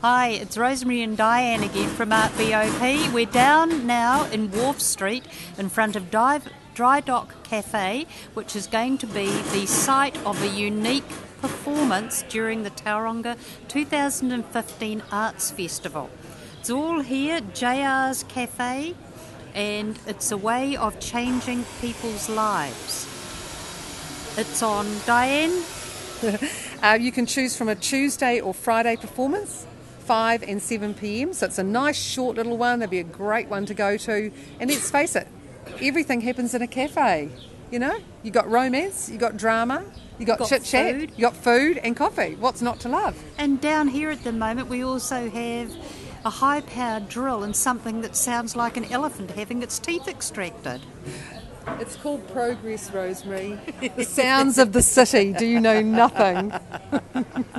Hi, it's Rosemary and Diane again from ARTbop. We're down now in Wharf Street in front of Dive, Dry Dock Cafe, which is going to be the site of a unique performance during the Tauranga 2015 Arts Festival. It's all here, JR's Cafe, and it's a way of changing people's lives. It's on Diane. uh, you can choose from a Tuesday or Friday performance, 5 and 7 pm. So it's a nice short little one. That'd be a great one to go to. And let's face it, everything happens in a cafe. You know, you got romance, you got drama, you got, got chit chat, you got food and coffee. What's not to love? And down here at the moment, we also have a high powered drill and something that sounds like an elephant having its teeth extracted. It's called progress, Rosemary. the sounds of the city do you know nothing.